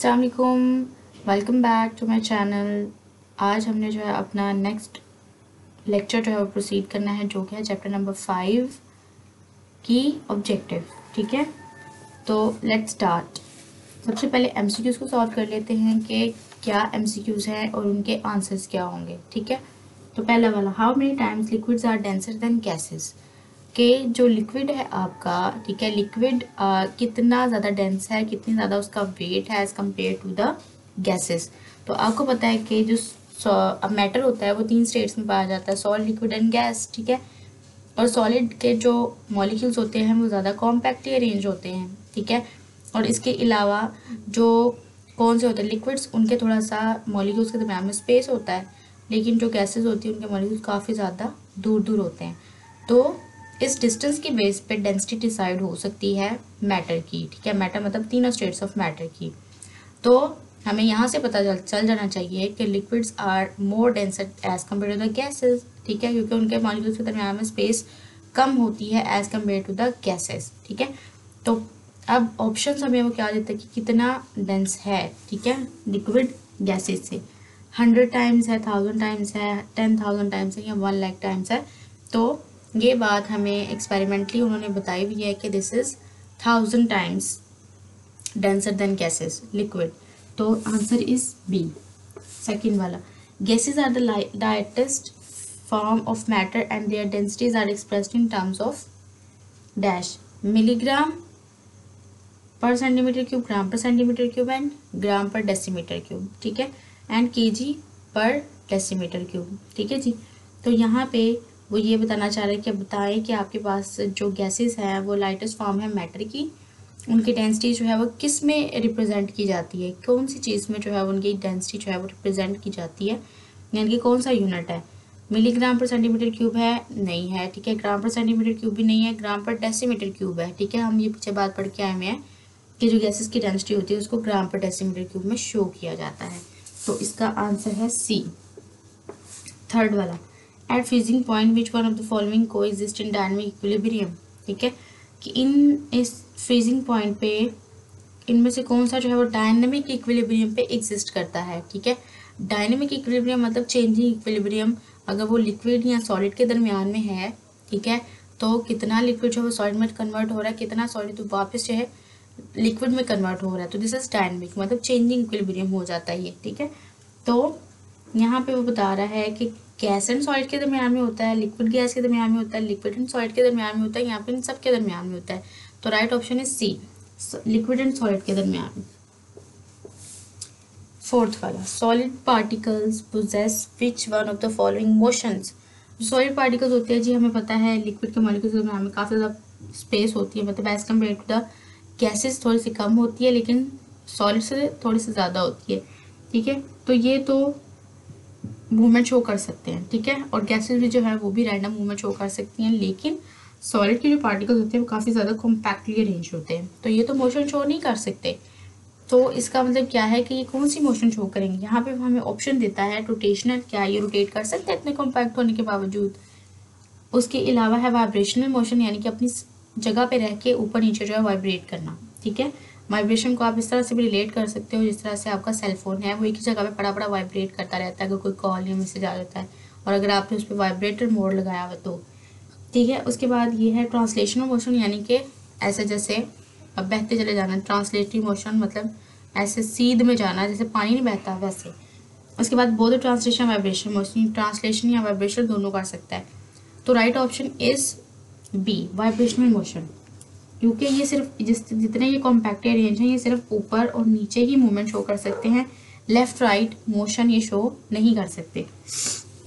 असलकुम welcome back to my channel आज हमने जो है अपना नेक्स्ट लेक्चर जो है वो प्रोसीड करना है, जो कि है चैप्टर नंबर फाइव की ऑब्जेक्टिव ठीक है? तो लेट्स स्टार्ट सबसे पहले एम सी क्यूज़ को सॉल्व कर लेते हैं कि क्या एम सी क्यूज़ हैं और उनके आंसर्स क्या होंगे, ठीक है? तो पहला वाला how many times liquids are denser than gases कि जो लिक्विड है आपका, ठीक है? लिक्विड कितना ज़्यादा डेंस है, कितनी ज़्यादा उसका वेट है as compare to the gases तो आपको पता है कि जो मैटर होता है वो तीन स्टेट्स में पाया जाता है सॉलिड लिक्विड एंड गैस ठीक है? और सॉलिड के जो मॉलिक्यूल्स होते हैं वो ज़्यादा कॉम्पैक्टली अरेंज होते हैं, ठीक है? और इसके अलावा जो कौन से होते हैं लिक्विड्स उनके थोड़ा सा मॉलिक्यूल्स के दरम्यान में स्पेस होता है, लेकिन जो गैसेज होती हैं, उनके मॉलिक्यूल्स काफ़ी ज़्यादा दूर दूर होते हैं। तो इस डिस्टेंस की बेस पे डेंसिटी डिसाइड हो सकती है मैटर की, ठीक है? मैटर मतलब तीनों स्टेट्स ऑफ़ मैटर की। तो हमें यहाँ से पता चल चल जाना चाहिए कि liquids are more denser as compare to the gases ठीक है? क्योंकि उनके मॉलिक्यूल्स के दरमियान में स्पेस कम होती है as compare to the gases ठीक है? तो अब ऑप्शन हमें वो क्या देता है कि कितना डेंस है, ठीक है? लिक्विड गैसेज से। हंड्रेड टाइम्स है थाउज़ेंड टाइम्स है टेन थाउज़ेंड टाइम्स है या वन लाख टाइम्स है तो ये बात हमें एक्सपेरिमेंटली उन्होंने बताई हुई है कि this is thousand times denser than gases liquid तो आंसर इज़ बी सेकेंड वाला. Gases are the lightest form of matter and their densities are expressed in terms of dash milligram per centimetre cube gram per centimetre cube and ग्राम पर decimetre cube ठीक है? And के पर decimetre cube ठीक है जी? तो यहाँ पे वो ये बताना चाह रहे हैं कि बताएँ कि आपके पास जो गैसेस हैं, वो लाइटेस्ट फॉर्म है मैटर की। उनकी डेंसिटी जो है वो किसमें रिप्रेजेंट की जाती है? कौन सी चीज़ में जो है उनकी डेंसिटी जो है वो रिप्रेजेंट की जाती है? यानी कि कौन सा यूनिट है? मिलीग्राम पर सेंटीमीटर क्यूब है? नहीं है, ठीक है। ग्राम पर सेंटीमीटर क्यूब भी नहीं है ग्राम पर डेसीमीटर क्यूब है, ठीक है। हम ये पीछे बात पढ़ के आए हुए हैं कि जो गैसेस की डेंसिटी होती है, उसको ग्राम पर डेसीमीटर क्यूब में शो किया जाता है। तो इसका आंसर है सी थर्ड वाला। At freezing point which one of the following coexist in dynamic equilibrium ठीक है? कि इन इस फ्रीजिंग पॉइंट पे इनमें से कौन सा जो है वो डायनेमिक इक्विलिब्रियम पे एग्जिस्ट करता है, ठीक है? डायनेमिक इक्विलिब्रियम मतलब चेंजिंग इक्विलिब्रियम अगर वो लिक्विड या सॉलिड के दरमियान में है, ठीक है? तो कितना लिक्विड जो है वो सॉलिड में कन्वर्ट हो रहा है, कितना सॉलिड तो वापस जो है लिक्विड में कन्वर्ट हो रहा है। तो दिस इज़ डायनेमिक मतलब चेंजिंग इक्विलिब्रियम हो जाता है ये, ठीक है? तो यहाँ पे वो बता रहा है कि गैस एंड सॉलिड के दरमियान में होता है, लिक्विड गैस के दरमियान में होता है, लिक्विड एंड सॉलिड के दरमियान में होता है, यहाँ पे इन सब के दरमियान में होता है। तो right option is C liquid and solid के दरमियान। में फोर्थ वाला solid particles possess which one of the following motions solid particles होते हैं जी, हमें पता है लिक्विड के मॉलिक्यूल्स के दरमियान में काफ़ी ज़्यादा स्पेस होती है मतलब as compare to the gases थोड़ी सी कम होती है, लेकिन सॉलिड से थोड़ी सी ज़्यादा होती है। ठीक है? तो ये तो मूवमेंट शो कर सकते हैं, ठीक है? और गैसेस भी जो है वो भी रैंडम मूवमेंट शो कर सकती हैं, लेकिन सॉलिड के जो पार्टिकल्स होते हैं वो काफ़ी ज़्यादा कॉम्पैक्टली अरेंज होते हैं। तो ये तो मोशन शो नहीं कर सकते। तो इसका मतलब क्या है कि ये कौन सी मोशन शो करेंगे? यहाँ पे हमें ऑप्शन देता है रोटेशनल क्या ये रोटेट कर सकते हैं इतने कॉम्पैक्ट होने के बावजूद? उसके अलावा है वाइब्रेशनल मोशन यानी कि अपनी जगह पे रह के ऊपर नीचे जो है वाइब्रेट करना, ठीक है? वाइब्रेशन को आप इस तरह से भी रिलेट कर सकते हो, जिस तरह से आपका सेलफोन है वो एक ही जगह पे बड़ा बड़ा वाइब्रेट करता रहता है, अगर कोई कॉल या मैसेज आ जाता है। और अगर आपने उस पर वाइब्रेटर मोड लगाया हुआ तो। ठीक है, उसके बाद ये है ट्रांसलेशनल मोशन यानी कि ऐसे जैसे अब बहते चले जाना ट्रांसलेटिव मोशन मतलब ऐसे सीध में जाना, जैसे पानी नहीं बहता वैसे। उसके बाद both translation vibration motion translation या वाइब्रेशन दोनों कर सकता है। तो right option is B vibrational motion क्योंकि ये सिर्फ़ जिस जितने ये कॉम्पैक्टेड रेंज हैं, ये सिर्फ़ ऊपर और नीचे ही मूवमेंट शो कर सकते हैं। लेफ़्ट राइट मोशन ये शो नहीं कर सकते।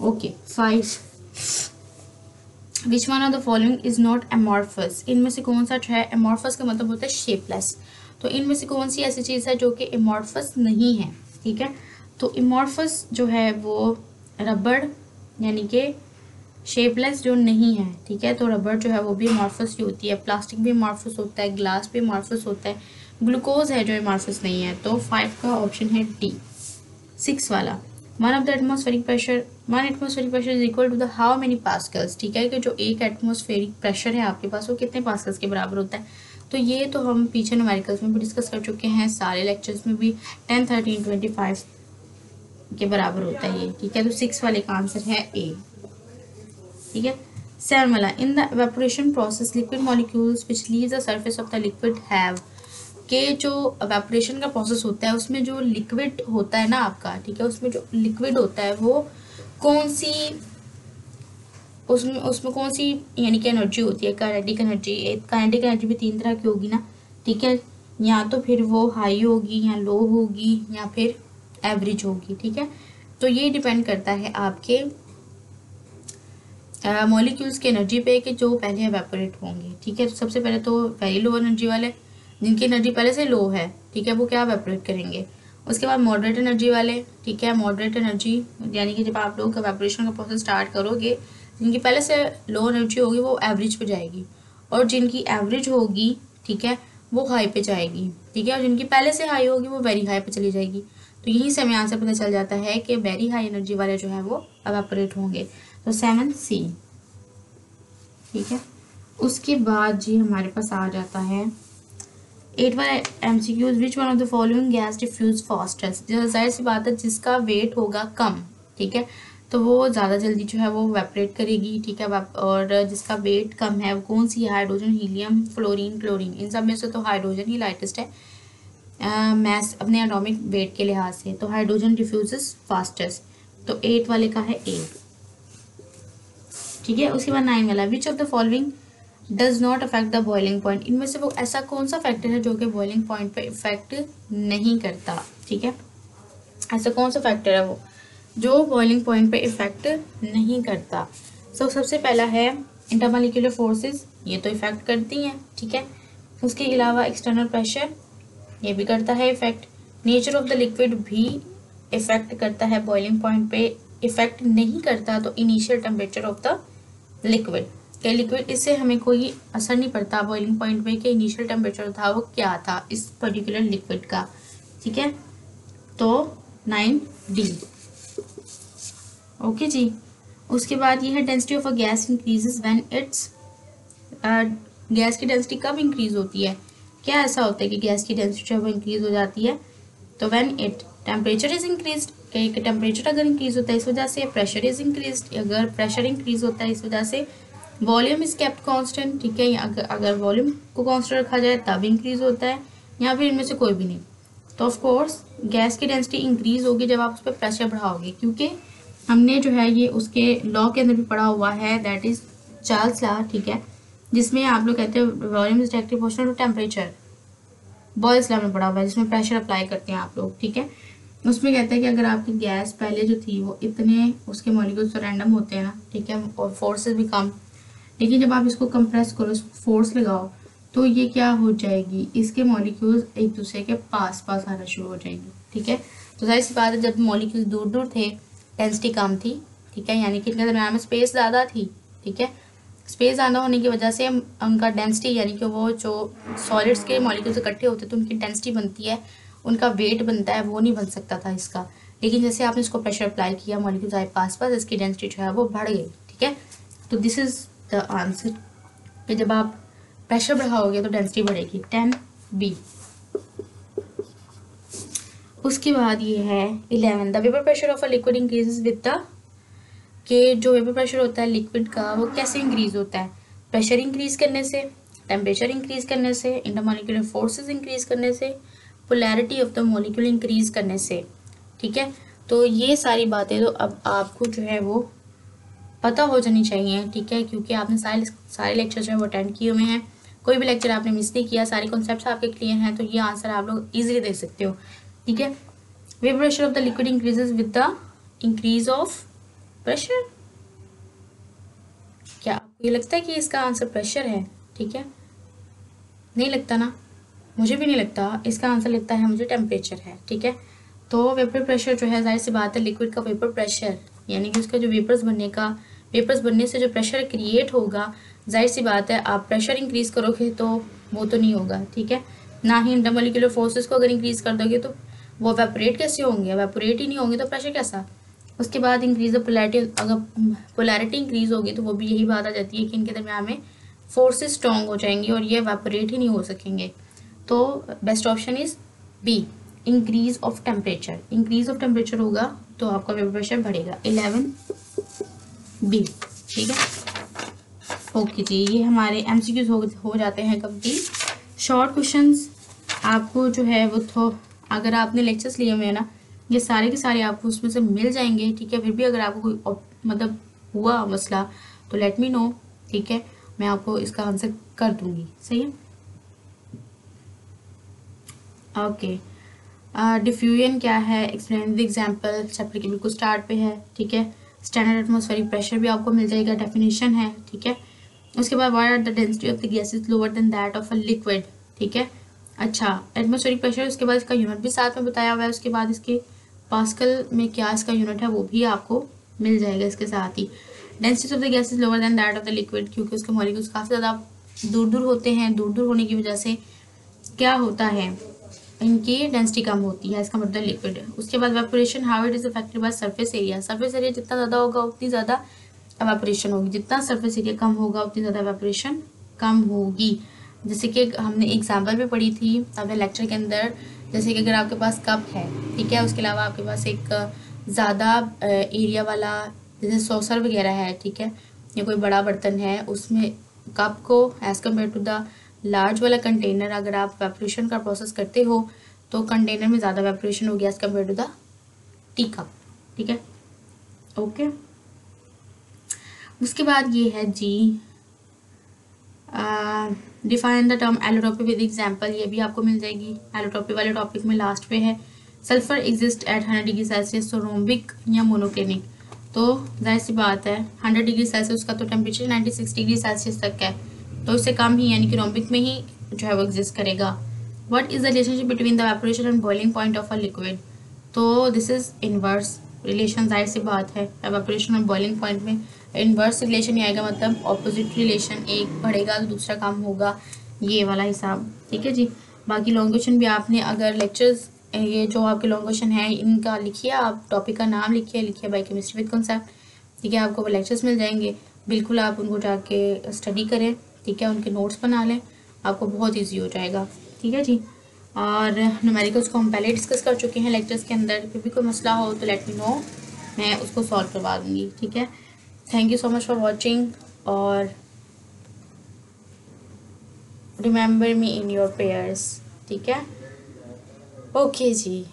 Okay five which one of the following is not amorphous इनमें से कौन सा है? एमॉर्फस का मतलब होता है शेपलेस तो इनमें से कौन सी ऐसी चीज़ है जो कि एमॉर्फस नहीं है? ठीक है? तो इमॉर्फस जो है वो रबड़ यानी कि शेपलेस जो नहीं है, ठीक है? तो रबर जो है वो भी मॉर्फस ही होती है। प्लास्टिक भी मॉर्फस होता है ग्लास भी मॉर्फस होता है। ग्लूकोज है जो मॉर्फस नहीं है तो फाइव का ऑप्शन है डी सिक्स वाला. One of the atmospheric pressure one atmospheric pressure is equal to the how many pascals ठीक है? कि जो एक एटमोस्फेरिक प्रेशर है आपके पास, वो कितने पास्कल्स के बराबर होता है? तो ये तो हम पीछे न्यूमेरिकल्स में भी डिस्कस कर चुके हैं। सारे लेक्चर्स में भी टेन थर्टीन ट्वेंटी फाइव के बराबर होता है ये, ठीक है? तो सिक्स वाले का आंसर है ए ठीक है? वाला in the evaporation process liquid molecules which leave the surface of the liquid have के जो एवेपोरेशन का प्रोसेस होता है, उसमें जो लिक्विड होता है ना आपका, ठीक है? उसमें जो लिक्विड होता है, वो कौन सी, उसमें उसमें कौन सी, यानी कि एनर्जी होती है? काइनेटिक एनर्जी काइनेटिक एनर्जी भी तीन तरह की होगी ना, ठीक है? या तो फिर वो हाई होगी, या लो होगी, या फिर एवरेज होगी, ठीक है? तो ये डिपेंड करता है आपके मॉलिक्यूल्स की एनर्जी पे कि जो पहले एवेपोरेट होंगे, ठीक है? सबसे पहले तो वेरी लो एनर्जी वाले, जिनकी एनर्जी पहले से लो है, ठीक है? वो क्या एवेपोरेट करेंगे? उसके बाद मॉडरेट एनर्जी वाले, ठीक है? मॉडरेट एनर्जी यानी कि जब आप लोग एवेपोरेशन का प्रोसेस स्टार्ट करोगे, जिनकी पहले से लो एनर्जी होगी, वो एवरेज पे जाएगी। और जिनकी एवरेज होगी, ठीक है? वो हाई पे जाएगी, ठीक है? और जिनकी पहले से हाई होगी, वो वेरी हाई पे चली जाएगी। तो यहीं से हमें आंसर पता चल जाता है कि वेरी हाई एनर्जी वाले जो है, वो एवेपोरेट होंगे। तो सेवन सी ठीक है? उसके बाद जी हमारे पास आ जाता है एट वाला M C Qs which one of the following gas diffuse fastest ज़ाहिर सी बात है, जिसका वेट होगा कम, ठीक है? तो वो ज़्यादा जल्दी जो है वो वेपरेट करेगी, ठीक है? और जिसका वेट कम है, वो कौन सी? हाइड्रोजन हीलियम फ्लोरीन क्लोरीन इन सब में से तो हाइड्रोजन ही लाइटेस्ट है। मैस अपने एटॉमिक वेट के लिहाज से तो हाइड्रोजन डिफ्यूज़ फास्टेस्ट तो एट वाले का है ए ठीक है? उसके बाद नाइन वाला which of the following does not affect the boiling point इनमें से वो ऐसा कौन सा फैक्टर है जो कि बॉइलिंग पॉइंट पे इफ़ेक्ट नहीं करता? ठीक है? ऐसा कौन सा फैक्टर है वो? जो बॉइलिंग पॉइंट पे इफ़ेक्ट नहीं करता। सो so, सबसे पहला है इंटरमालिकुलर फोर्सेस ये तो इफ़ेक्ट करती हैं ठीक है? उसके अलावा एक्सटर्नल प्रेशर ये भी करता है effect nature of the liquid भी इफ़ेक्ट करता है। बॉइलिंग पॉइंट पे इफ़ेक्ट नहीं करता तो initial temperature of the liquid. के लिक्विड, इससे हमें कोई असर नहीं पड़ता। बॉइलिंग पॉइंट में कि इनिशियल टेम्परेचर था, वो क्या था इस पर्टिकुलर लिक्विड का, ठीक है? तो नाइन डी ओके जी। उसके बाद ये है density of a gas increases when it's gas की डेंसिटी कब इंक्रीज होती है? क्या ऐसा होता है कि गैस की डेंसिटी जब इंक्रीज हो जाती है तो when it temperature is increase temperature अगर इंक्रीज होता है, इस वजह से प्रेशर इज़ इंक्रीज अगर प्रेशर इंक्रीज होता है, इस वजह से वॉल्यूम इज़ कैप्ट कांस्टेंट ठीक है? अगर अगर वॉल्यूम को कांस्टेंट रखा जाए, तब इंक्रीज होता है, या फिर इनमें से कोई भी नहीं। तो ऑफ़ कोर्स गैस की डेंसिटी इंक्रीज होगी जब आप उस पर प्रेशर बढ़ाओगे, क्योंकि हमने जो है ये उसके लॉ के अंदर भी पढ़ा हुआ है दैट इज़ चार्ल्स लॉ ठीक है? जिसमें आप लोग कहते हैं volume is directly proportional to temperature Boyle's law में पढ़ा हुआ है, जिसमें प्रेशर अप्लाई करते हैं आप लोग, ठीक है? उसमें कहते हैं कि अगर आपकी गैस पहले जो थी वो इतने उसके मॉलिक्यूल्स तो रैंडम होते हैं ना, ठीक है, और फोर्सेस भी कम। लेकिन जब आप इसको कंप्रेस करो इसको फोर्स लगाओ तो ये क्या हो जाएगी? इसके मॉलिक्यूल्स एक दूसरे के पास पास आना शुरू हो जाएँगे, ठीक है? तो ज़ाहिर सी बात है, जब मॉलिक्यूल्स दूर दूर थे डेंसिटी कम थी, ठीक है? यानी कि इनके दरमियान में स्पेस ज़्यादा थी, ठीक है? स्पेस ज़्यादा होने की वजह से उनका डेंसिटी यानी कि वो जो सॉलिड्स के मॉलिक्यूल्स इकट्ठे होते तो उनकी डेंसिटी बनती है। उनका वेट बनता है, वो नहीं बन सकता था इसका। लेकिन जैसे आपने इसको प्रेशर अप्लाई किया मॉलिक्यूल्स आए पास पास, इसकी डेंसिटी जो है वो बढ़ गई, ठीक है? तो दिस इज़ द आंसर कि जब आप प्रेशर बढ़ाओगे तो डेंसिटी बढ़ेगी टेन बी उसके बाद ये है eleven the vapour pressure of a liquid increase with the के जो वेपर प्रेशर होता है लिक्विड का, वो कैसे इंक्रीज होता है? प्रेशर इंक्रीज करने से टेम्परेचर इंक्रीज करने से इंटरमोलिकुलर फोर्सेस इंक्रीज करने से polarity of the molecule increase करने से, ठीक है? तो ये सारी बातें तो अब आपको जो है वो पता हो जानी चाहिए, ठीक है? क्योंकि आपने सारे सारे लेक्चर जो है वो अटेंड किए हुए हैं। कोई भी लेक्चर आपने मिस नहीं किया, सारे कॉन्सेप्ट आपके क्लियर हैं तो ये आंसर आप लोग ईजिली दे सकते हो, ठीक है? Wave pressure of the liquid increases with the increase of pressure क्या आपको ये लगता है कि इसका आंसर प्रेशर है, ठीक है? नहीं लगता ना? मुझे भी नहीं लगता। इसका आंसर लगता है मुझे टेम्परेचर है, ठीक है? तो वेपर प्रेशर जो है, ज़ाहिर सी बात है लिक्विड का वेपर प्रेशर यानी कि उसका जो वेपर्स बनने का वेपर्स बनने से जो प्रेशर क्रिएट होगा, ज़ाहिर सी बात है, आप प्रेशर इंक्रीज करोगे तो वो तो नहीं होगा, ठीक है? ना ही इंटरमोलिकुलर फोर्सेस को अगर इंक्रीज कर दोगे तो वो वेपोरेट कैसे होंगे? वेपोरेट ही नहीं होंगे तो प्रेशर कैसा? उसके बाद इंक्रीज पोलैरिटी अगर पोलैरिटी इंक्रीज होगी तो वो भी यही बात आ जाती है कि इनके दरमियान में फोर्सेस स्ट्रॉन्ग हो जाएँगी और ये वेपोरेट ही नहीं हो सकेंगे। तो best option is B increase of temperature increase of temperature होगा तो आपका वेपर प्रेशर बढ़ेगा। इलेवन बी ठीक है? ओके जी ये हमारे एम हो, हो जाते हैं कंप्लीट शॉर्ट क्वेश्चन आपको जो है वो तो अगर आपने लेक्चर्स लिए हुए हैं ना ये सारे के सारे आपको उसमें से मिल जाएँगे ठीक है? फिर भी अगर आपको कोई मतलब हुआ मसला तो लेट मी नो ठीक है? मैं आपको इसका आंसर कर दूँगी सही है? ओके डिफ्यूजन क्या है? एक्सप्लेन द एग्जांपल चैप्टर के बिल्कुल स्टार्ट पे है, ठीक है? स्टैंडर्ड एटमोस्फेरिक प्रेशर भी आपको मिल जाएगा डेफिनेशन है, ठीक है? उसके बाद what are the density of the gas is lower than that of a liquid ठीक है? अच्छा एटमोस्फेरिक प्रेशर उसके बाद इसका यूनिट भी साथ में बताया हुआ है, उसके बाद इसके पास्कल में क्या इसका यूनिट है, वो भी आपको मिल जाएगा इसके साथ ही। Density of the gas is lower than that of the liquid क्योंकि उसके मॉलिक्यूल्स काफ़ी ज़्यादा दूर दूर होते हैं दूर दूर होने की वजह से क्या होता है? इनकी डेंसिटी कम होती है, इसका मतलब लिक्विड उसके बाद evaporation how it is affected by surface area surface area जितना ज़्यादा होगा, उतनी ज़्यादा वेपोरेशन होगी। जितना सरफेस एरिया कम होगा, उतनी ज़्यादा वेपोरेशन कम होगी। जैसे कि हमने एग्ज़ाम्पल भी पढ़ी थी अपने लेक्चर के अंदर, जैसे कि अगर आपके पास कप है, ठीक है, उसके अलावा आपके पास एक ज़्यादा एरिया वाला, जैसे सॉसर वगैरह है, ठीक है, या कोई बड़ा बर्तन है, उसमें कप को as compare to the large वाला कंटेनर अगर आप वेपरेशन का प्रोसेस करते हो तो कंटेनर में ज़्यादा वेपरेशन होगी as compare to the tea cup ठीक है? ओके उसके बाद ये है जी define the term allotropy with example ये भी आपको मिल जाएगी। एलोटोपी वाले टॉपिक में लास्ट पे है। Sulphur exist at hundred degree Celsius तो रोम्बिक या मोनोक्लिनिक तो ज़ाहिर सी बात है हंड्रेड डिग्री सेल्सियस का तो temperature ninety six degree Celsius तक है। तो इससे कम ही, यानी कि रोम्बिक में ही जो है वो एग्जिस्ट करेगा। What is the relationship between the evaporation and boiling point of a liquid तो दिस इज़ इनवर्स रिलेशन ज़ाहिर सी बात है। वेपोरेशन और बॉइलिंग पॉइंट में इनवर्स रिलेशन ही आएगा मतलब ऑपोजिट रिलेशन एक बढ़ेगा तो दूसरा कम होगा। ये वाला हिसाब, ठीक है जी? बाकी लॉन्ग क्वेश्चन भी आपने अगर लेक्चर्स ये जो आपके लॉन्ग क्वेश्चन है, इनका लिखिए आप टॉपिक का नाम लिखिए लिखिए बाई केमिस्ट्री विद कॉन्सेप्ट ठीक है, आपको वो लेक्चर्स मिल जाएँगे। बिल्कुल आप उनको जाके स्टडी करें। ठीक है, उनके नोट्स बना लें, आपको बहुत ईजी हो जाएगा। ठीक है जी? और न्यूमेरिकल्स को हम पहले डिस्कस कर चुके हैं लेक्चर्स के अंदर। फिर भी कोई मसला हो तो लेट मी नो मैं उसको सॉल्व करवा दूँगी। ठीक है? Thank you so much for watching और remember me in your prayers ठीक है? ओके जी।